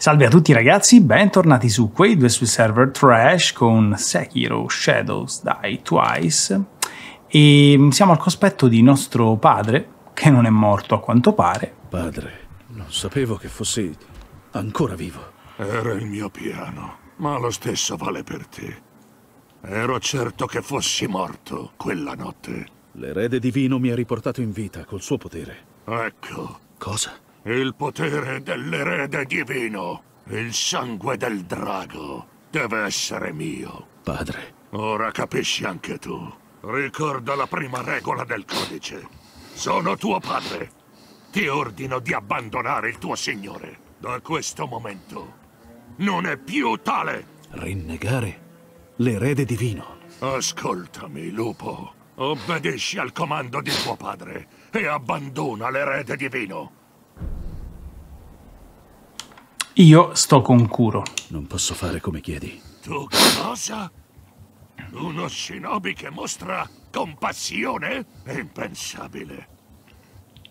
Salve a tutti ragazzi, bentornati su quei due sul server Trash con Sekiro Shadows Die Twice e siamo al cospetto di nostro padre, che non è morto a quanto pare. Padre, non sapevo che fossi ancora vivo. Era il mio piano, ma lo stesso vale per te. Ero certo che fossi morto quella notte. L'erede divino mi ha riportato in vita col suo potere. Ecco, Cosa? Il potere dell'erede divino, il sangue del drago, deve essere mio. Padre, Ora capisci anche tu. Ricorda la prima regola del codice. Sono tuo padre. Ti ordino di abbandonare il tuo signore. Da questo momento non è più tale. rinnegare l'erede divino. Ascoltami, lupo. Obbedisci al comando di tuo padre e abbandona l'erede divino. Io sto con Kuro. Non posso fare come chiedi. Tu cosa? Uno shinobi che mostra compassione? Impensabile.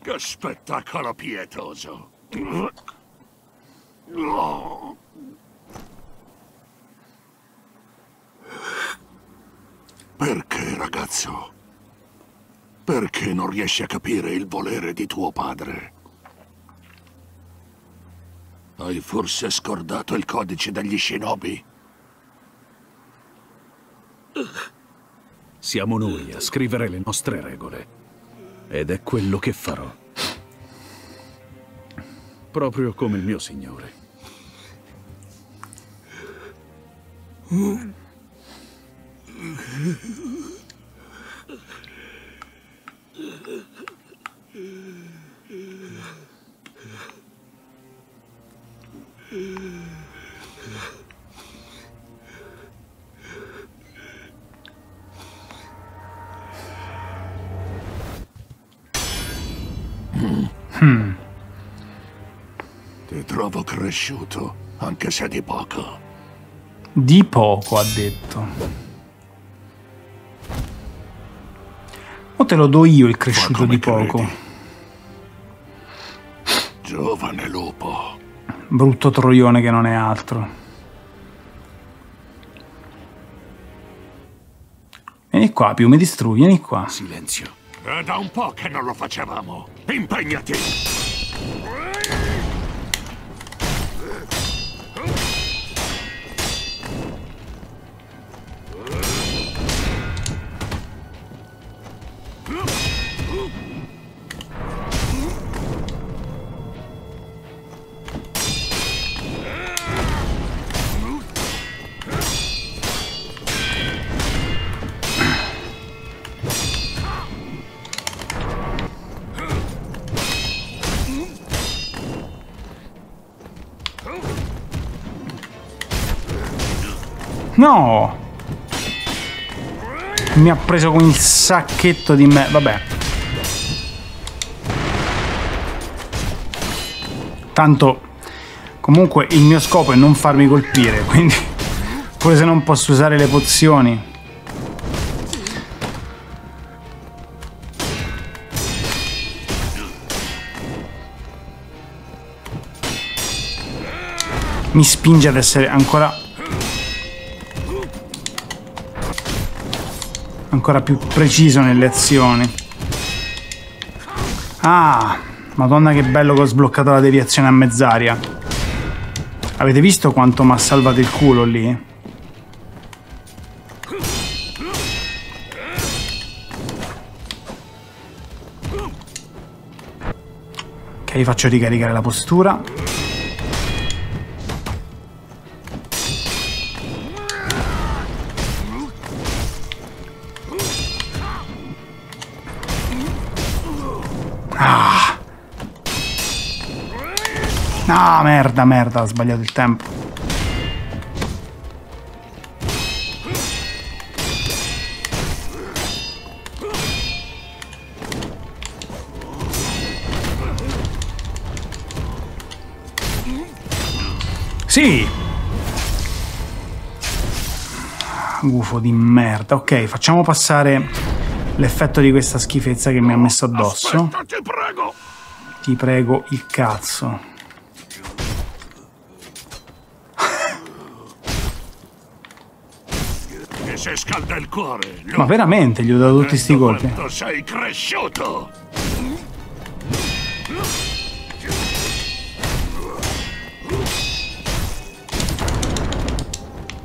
Che spettacolo pietoso. Perché, ragazzo? Perché non riesci a capire il volere di tuo padre? Hai forse scordato il codice degli shinobi? Siamo noi a scrivere le nostre regole. Ed è quello che farò. Proprio come il mio signore. Ti cresciuto, anche se di poco. Di poco, ha detto. O te lo do io il cresciuto di poco. credi. Giovane lupo. Brutto troione che non è altro. Vieni qua, più mi distruggi, vieni qua. Silenzio. È da un po' che non lo facevamo. Impegnati! No! Mi ha preso con il sacchetto di me. Vabbè. Tanto, comunque, il mio scopo è non farmi colpire, quindi... Pure se non posso usare le pozioni. Mi spinge ad essere ancora ancora più preciso nelle azioni. Ah, madonna che bello che ho sbloccato la deviazione a mezz'aria. Avete visto quanto mi ha salvato il culo lì? Ok, faccio ricaricare la postura. Ah, merda, merda, ho sbagliato il tempo. Sì! Gufo di merda. Ok, facciamo passare l'effetto di questa schifezza che mi ha messo addosso. Aspetta, ti prego! Ti prego il cazzo. Se scalda il cuore. Ma veramente gli ho dato tutti sti colpi? Quanto sei cresciuto!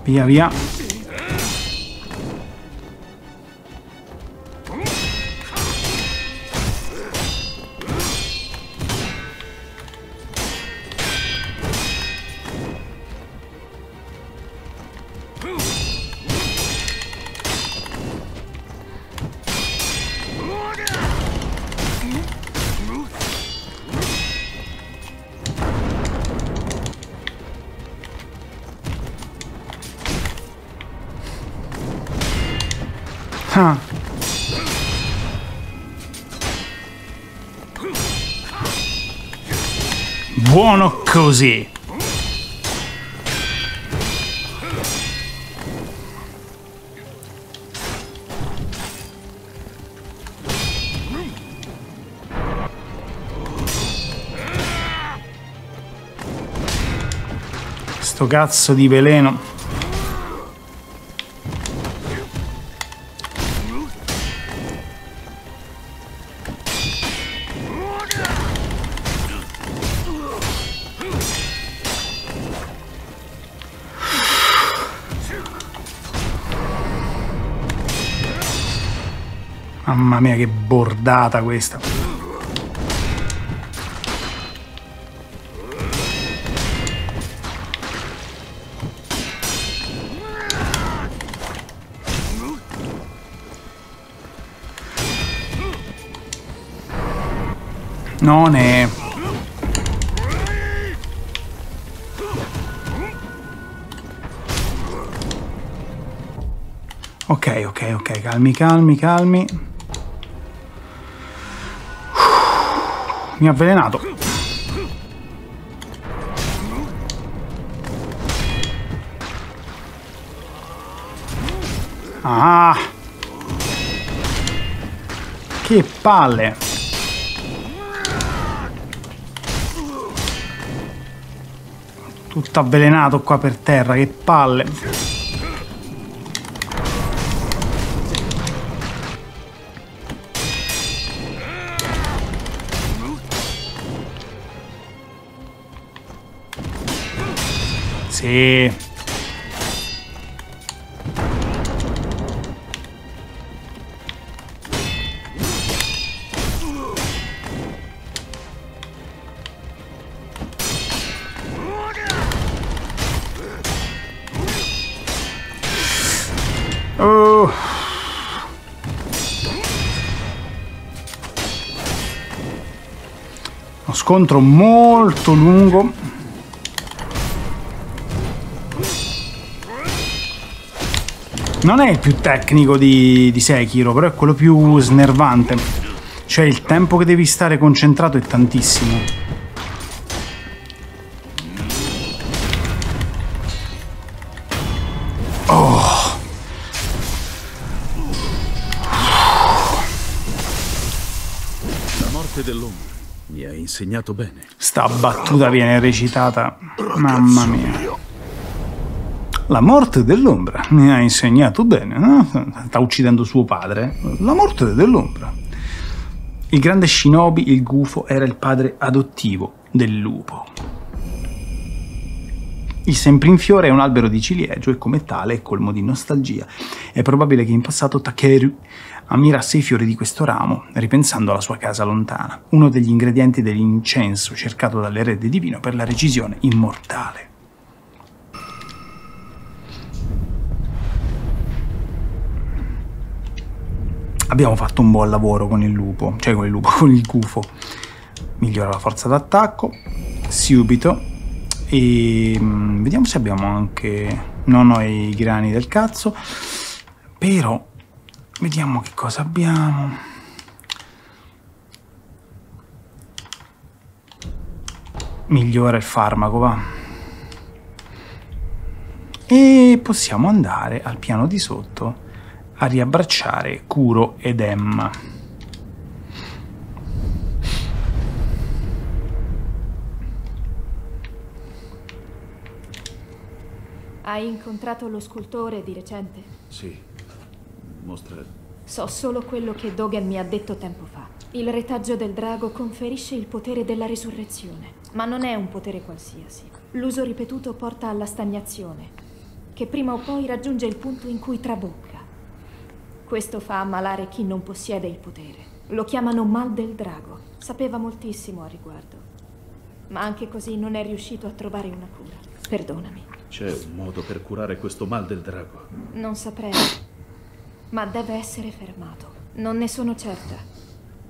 Via via. Buono così. Sto cazzo di veleno. Mamma mia che bordata questa. Non è... Ok, ok, ok, calmi, calmi, calmi. Mi ha avvelenato. Ah! Che palle! Tutto avvelenato qua per terra, che palle! Sì. Oh. Uno scontro molto lungo. Non è il più tecnico di, di Sekiro, però è quello più snervante. Cioè il tempo che devi stare concentrato è tantissimo. Oh. La morte dell'ombra mi ha insegnato bene. Sta battuta viene recitata. Mamma mia. La morte dell'ombra mi ha insegnato bene, no? sta uccidendo suo padre. La morte dell'ombra. Il grande shinobi, il gufo, era il padre adottivo del lupo. Il Semprinfiore è un albero di ciliegio e come tale è colmo di nostalgia. È probabile che in passato Takeru ammirasse i fiori di questo ramo, ripensando alla sua casa lontana, uno degli ingredienti dell'incenso cercato dall'erede divino per la recisione immortale. Abbiamo fatto un buon lavoro con il lupo, cioè con il lupo, con il gufo. Migliora la forza d'attacco, subito. E mm, vediamo se abbiamo anche... Non ho i grani del cazzo, però vediamo che cosa abbiamo. Migliora il farmaco, va. E possiamo andare al piano di sotto a riabbracciare Kuro ed Emma. Hai incontrato lo scultore di recente? Sì. Mostra... So solo quello che Dogen mi ha detto tempo fa. Il retaggio del drago conferisce il potere della risurrezione, ma non è un potere qualsiasi. L'uso ripetuto porta alla stagnazione, che prima o poi raggiunge il punto in cui trabocca. Questo fa ammalare chi non possiede il potere. Lo chiamano mal del drago. Sapeva moltissimo a riguardo. Ma anche così non è riuscito a trovare una cura. Perdonami. C'è un modo per curare questo mal del drago? Non saprei. Ma deve essere fermato. Non ne sono certa.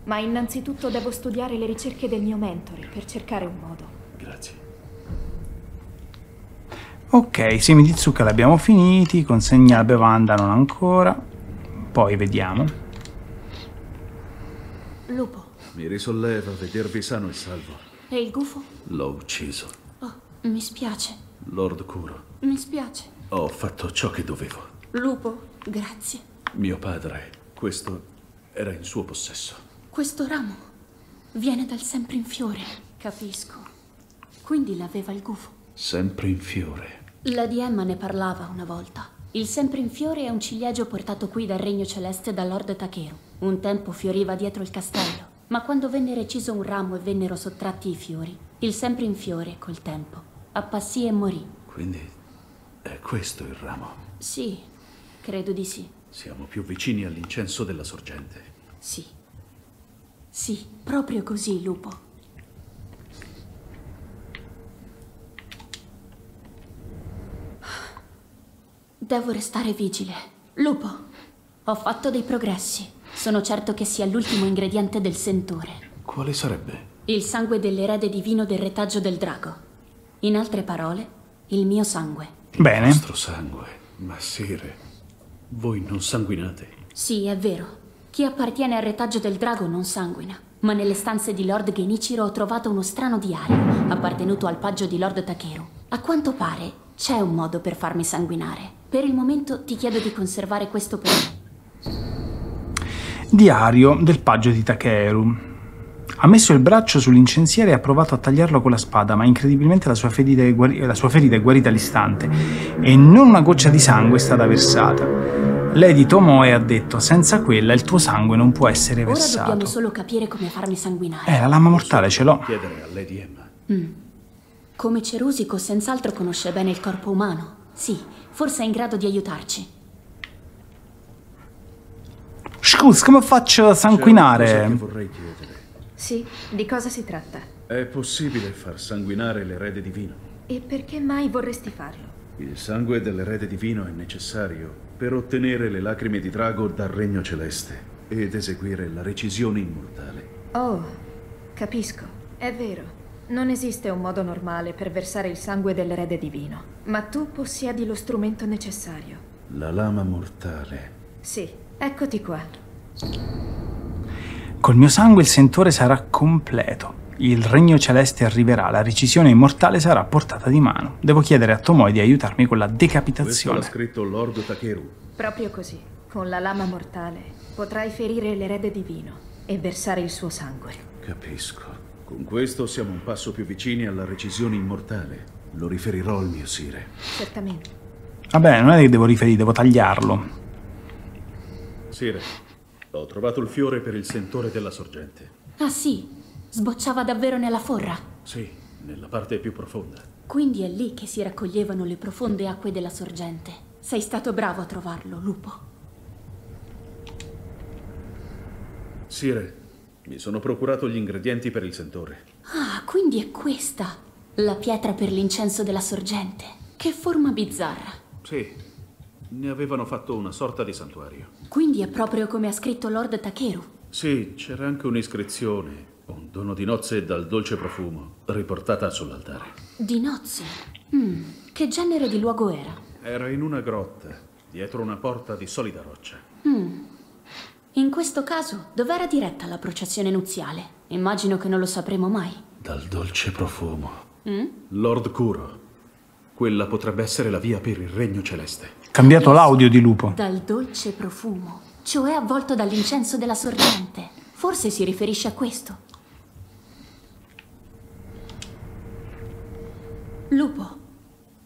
Ma innanzitutto devo studiare le ricerche del mio mentore per cercare un modo. Grazie. Ok, semi di zucca li abbiamo finiti, consegna la bevanda non ancora. Poi vediamo. Lupo. Mi risolleva vedervi sano e salvo. E il gufo? L'ho ucciso. Oh, mi spiace. Lord Kuro. Mi spiace. Ho fatto ciò che dovevo. Lupo, grazie. Mio padre, questo era in suo possesso. Questo ramo viene dal sempre in fiore. Capisco. Quindi l'aveva il gufo. Sempre in fiore. Lady Emma ne parlava una volta. Il sempre in fiore è un ciliegio portato qui dal Regno Celeste da Lord Takeru. Un tempo fioriva dietro il castello, ma quando venne reciso un ramo e vennero sottratti i fiori, il sempre in fiore, col tempo, appassì e morì. Quindi è questo il ramo. Sì, credo di sì. Siamo più vicini all'incenso della sorgente. Sì. Sì, proprio così, lupo. Devo restare vigile. Lupo, ho fatto dei progressi. Sono certo che sia l'ultimo ingrediente del sentore. Quale sarebbe? Il sangue dell'erede divino del retaggio del drago. In altre parole, il mio sangue. Bene. Il vostro sangue. Ma Sire, voi non sanguinate. Sì, è vero. Chi appartiene al retaggio del drago non sanguina. Ma nelle stanze di Lord Genichiro ho trovato uno strano diario, appartenuto al paggio di Lord Takeru. A quanto pare c'è un modo per farmi sanguinare. Per il momento ti chiedo di conservare questo per me. Diario del paggio di Takeru. Ha messo il braccio sull'incensiere e ha provato a tagliarlo con la spada, ma incredibilmente la sua ferita è, guari- la sua ferita è guarita all'istante e non una goccia di sangue è stata versata. Lady Tomoe ha detto: Senza quella il tuo sangue non può essere Ora versato. dobbiamo solo capire come farmi sanguinare. Eh, la lama mortale ce l'ho. Chiedere a Lady Emma. Come Cerusico senz'altro conosce bene il corpo umano. Sì, forse è in grado di aiutarci. Scusa, come faccio a sanguinare? che vorrei chiedere. Sì, di cosa si tratta? È possibile far sanguinare l'erede divino? E perché mai vorresti farlo? Il sangue dell'erede divino è necessario per ottenere le lacrime di drago dal regno celeste ed eseguire la recisione immortale. Oh, capisco. È vero. Non esiste un modo normale per versare il sangue dell'erede divino. Ma tu possiedi lo strumento necessario. La lama mortale. Sì, eccoti qua. Col mio sangue il sentore sarà completo. Il regno celeste arriverà, la recisione immortale sarà portata di mano. Devo chiedere a Tomoe di aiutarmi con la Questo l'ha decapitazione. scritto Lord Takeru. Proprio così. Con la lama mortale potrai ferire l'erede divino e versare il suo sangue. Capisco. Con questo siamo un passo più vicini alla recisione immortale. Lo riferirò al mio sire. Certamente. Vabbè, non è che devo riferire, devo tagliarlo. Sire, ho trovato il fiore per il sentore della sorgente. Ah sì, sbocciava davvero nella forra. Sì, nella parte più profonda. Quindi è lì che si raccoglievano le profonde acque della sorgente. Sei stato bravo a trovarlo, lupo. Sire, mi sono procurato gli ingredienti per il sentore. Ah, quindi è questa la pietra per l'incenso della sorgente. Che forma bizzarra. Sì, ne avevano fatto una sorta di santuario. Quindi è proprio come ha scritto Lord Takeru. Sì, c'era anche un'iscrizione, un dono di nozze dal dolce profumo, riportata sull'altare. Di nozze. Mm, che genere di luogo era? Era in una grotta, dietro una porta di solida roccia. In questo caso, dov'era diretta la processione nuziale? Immagino che non lo sapremo mai. Dal dolce profumo. Lord Kuro. Quella potrebbe essere la via per il regno celeste. Cambiato l'audio di lupo. Dal dolce profumo, cioè avvolto dall'incenso della sorgente. Forse si riferisce a questo. Lupo,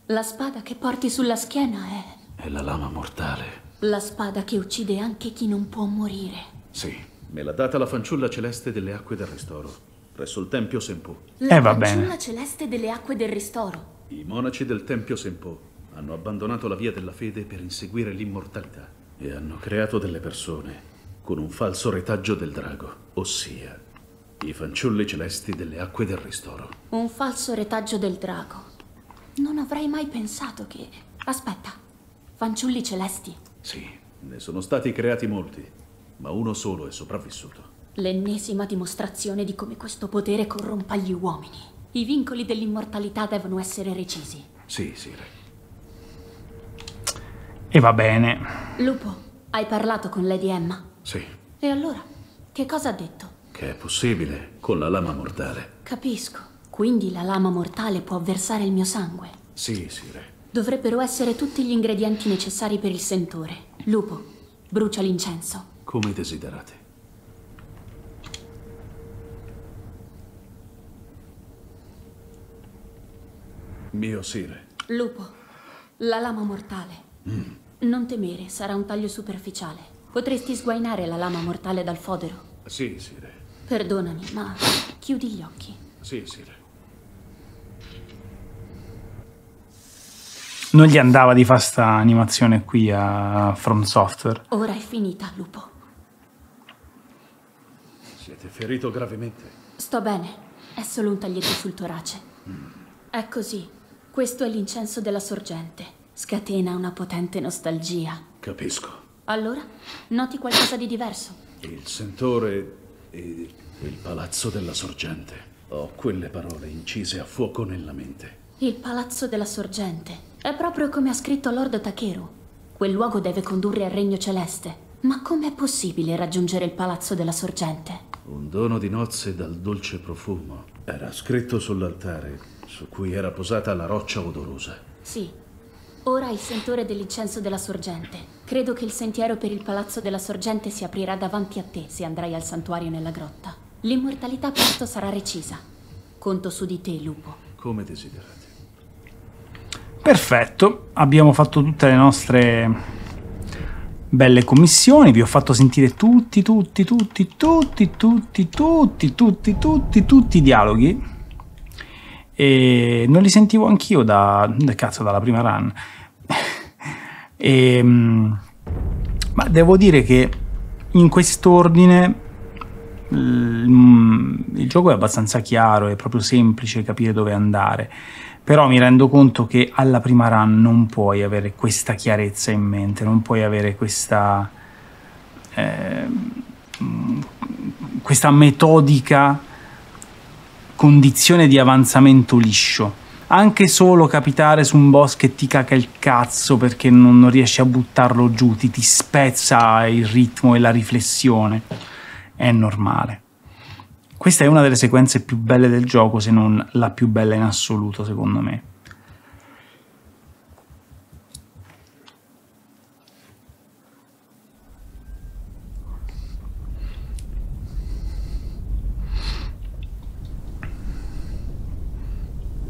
La spada che porti sulla schiena è... È la lama mortale. La spada che uccide anche chi non può morire. Sì, me l'ha data la fanciulla celeste delle acque del ristoro, presso il Tempio Senpu. La Eh, va fanciulla bene. celeste delle acque del ristoro. I monaci del Tempio Senpo hanno abbandonato la via della fede per inseguire l'immortalità e hanno creato delle persone con un falso retaggio del drago, ossia i fanciulli celesti delle acque del ristoro. Un falso retaggio del drago. Non avrei mai pensato che... Aspetta. Fanciulli celesti. Sì, ne sono stati creati molti, ma uno solo è sopravvissuto. L'ennesima dimostrazione di come questo potere corrompa gli uomini. I vincoli dell'immortalità devono essere recisi. Sì, Sire. E va bene. Lupo, hai parlato con Lady Emma? Sì, E allora? Che cosa ha detto? che è possibile con la lama mortale. Capisco. Quindi la lama mortale può versare il mio sangue. Sì, Sire. Dovrebbero essere tutti gli ingredienti necessari per il sentore. Lupo, brucia l'incenso. Come desiderate. Mio Sire. Lupo, la lama mortale. Non temere, sarà un taglio superficiale. Potresti sguainare la lama mortale dal fodero. Sì, Sire. Perdonami, ma chiudi gli occhi. Sì, Sire. Non gli andava di fare sta animazione qui a From Software. Ora è finita, Lupo. Siete ferito gravemente. Sto bene, è solo un taglietto sul torace. È così. Questo è l'incenso della sorgente. Scatena una potente nostalgia. Capisco. Allora, noti qualcosa di diverso? Il sentore e il palazzo della sorgente. Ho quelle parole incise a fuoco nella mente. Il palazzo della sorgente. È proprio come ha scritto Lord Takeru. Quel luogo deve condurre al regno celeste. Ma com'è possibile raggiungere il palazzo della sorgente? Un dono di nozze dal dolce profumo. Era scritto sull'altare su cui era posata la roccia odorosa. Sì. Ora il sentore dell'incenso della sorgente. Credo che il sentiero per il palazzo della sorgente si aprirà davanti a te se andrai al santuario nella grotta. L'immortalità presto sarà recisa. Conto su di te, lupo. Come desiderate. Perfetto, abbiamo fatto tutte le nostre belle commissioni, vi ho fatto sentire tutti, tutti, tutti, tutti, tutti, tutti, tutti, tutti, tutti i dialoghi. E non li sentivo anch'io da, cazzo, dalla prima run. e, mm, ma devo dire che in quest'ordine il, il gioco è abbastanza chiaro, è proprio semplice capire dove andare. Però mi rendo conto che alla prima run non puoi avere questa chiarezza in mente, non puoi avere questa, eh, questa metodica condizione di avanzamento liscio. Anche solo capitare su un boss che ti caca il cazzo perché non, non riesci a buttarlo giù, ti, ti spezza il ritmo e la riflessione. È normale. Questa è una delle sequenze più belle del gioco, se non la più bella in assoluto, secondo me.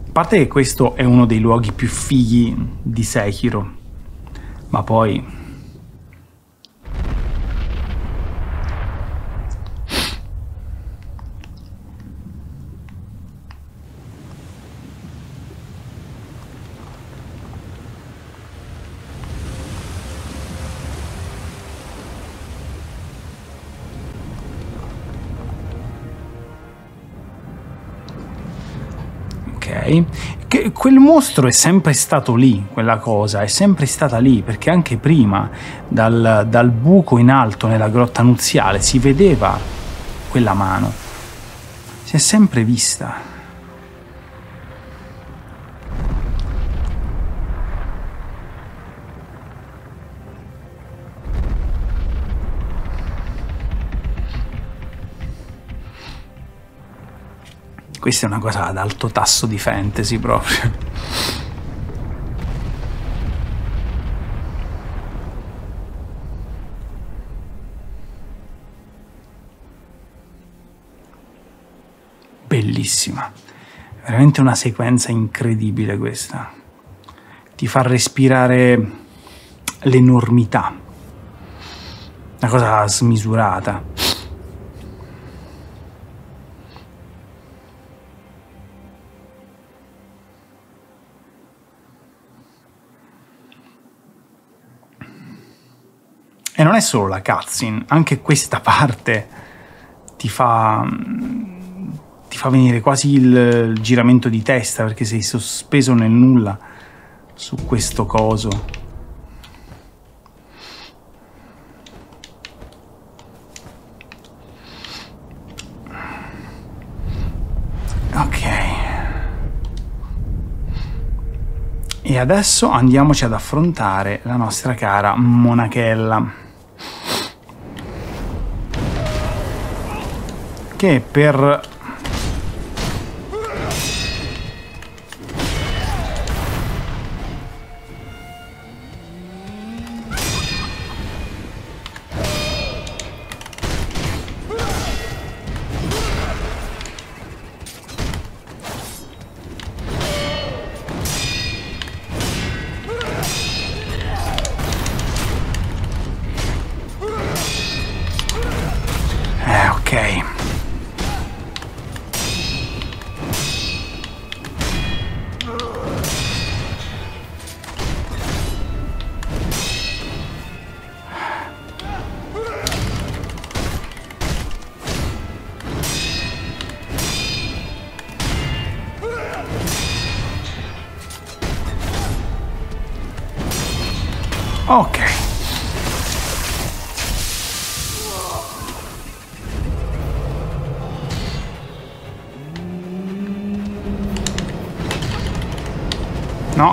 A parte che questo è uno dei luoghi più fighi di Sekiro, ma poi Che quel mostro è sempre stato lì, quella cosa, è sempre stata lì, perché anche prima, dal, dal buco in alto nella grotta nuziale, si vedeva quella mano. Si è sempre vista. Questa è una cosa ad alto tasso di fantasy proprio. Bellissima. Veramente una sequenza incredibile questa. ti fa respirare l'enormità. Una cosa smisurata. Non è solo la cutscene, anche questa parte ti fa, ti fa venire quasi il, il giramento di testa perché sei sospeso nel nulla su questo coso. Ok. E adesso andiamoci ad affrontare la nostra cara monachella. Che per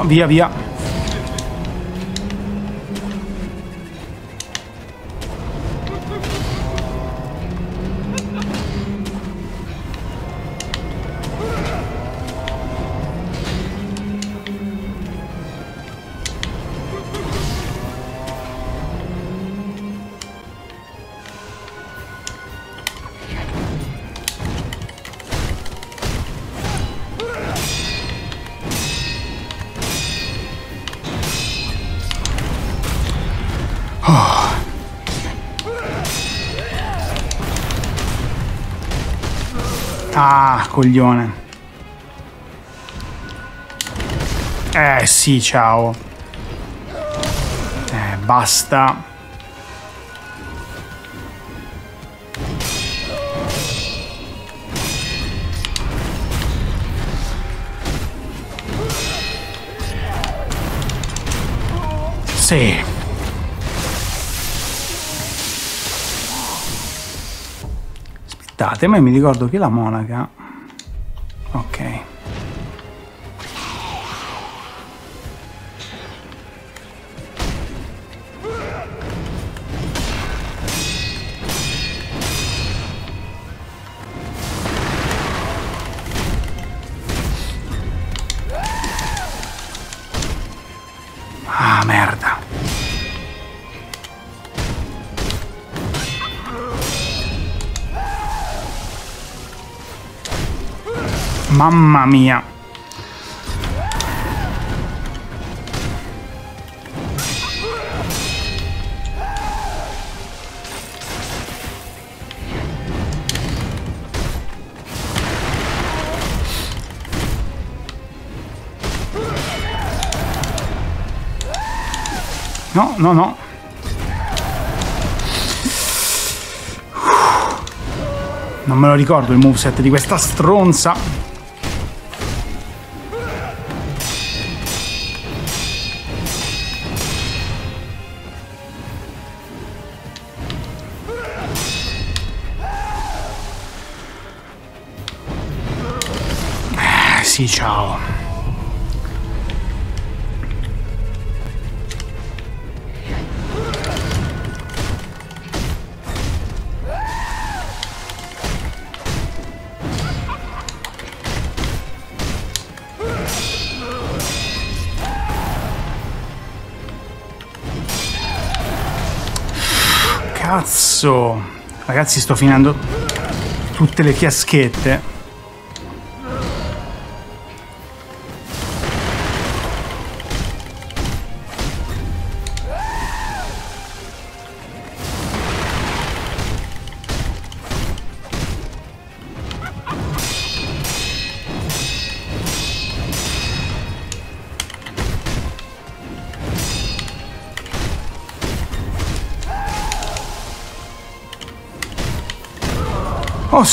No, via, coglione. Eh sì, ciao. Eh, basta. Sì. Aspettate, ma mi ricordo che la monaca... Ok. Mamma mia. No, no, no. Non me lo ricordo il moveset di questa stronza. Sì, ciao. Cazzo. Ragazzi, sto finendo tutte le fiaschette.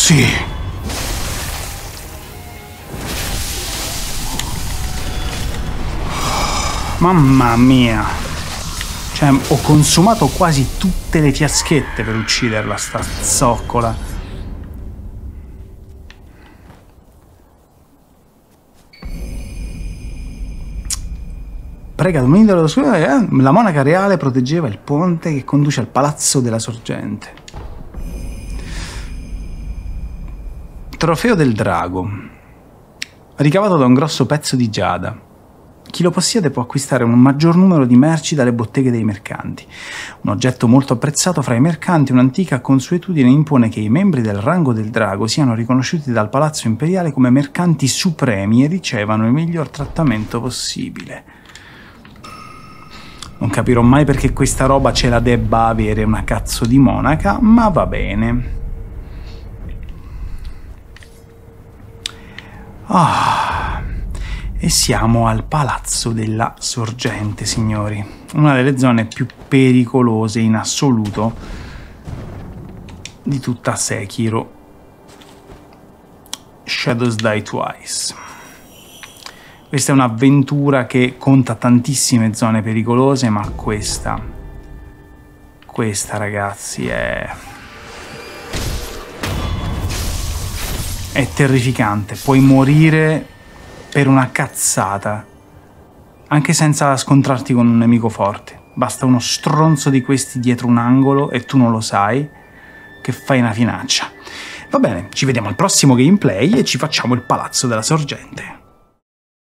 Sì! Mamma mia! Cioè, ho consumato quasi tutte le fiaschette per ucciderla, sta zoccola. Prega dominio dello scudo, eh? la monaca reale proteggeva il ponte che conduce al palazzo della sorgente. Trofeo del drago. Ricavato da un grosso pezzo di giada. Chi lo possiede può acquistare un maggior numero di merci dalle botteghe dei mercanti. Un oggetto molto apprezzato fra i mercanti, un'antica consuetudine impone che i membri del rango del drago siano riconosciuti dal palazzo imperiale come mercanti supremi e ricevano il miglior trattamento possibile. Non capirò mai perché questa roba ce la debba avere una cazzo di monaca, ma va bene. Ah, e siamo al Palazzo della Sorgente, signori. Una delle zone più pericolose in assoluto di tutta Sekiro. Shadows Die Twice. Questa è un'avventura che conta tantissime zone pericolose, ma questa, questa ragazzi è... è terrificante. Puoi morire per una cazzata, anche senza scontrarti con un nemico forte. Basta uno stronzo di questi dietro un angolo e tu non lo sai, che fai una finaccia. Va bene, ci vediamo al prossimo gameplay e ci facciamo il palazzo della sorgente.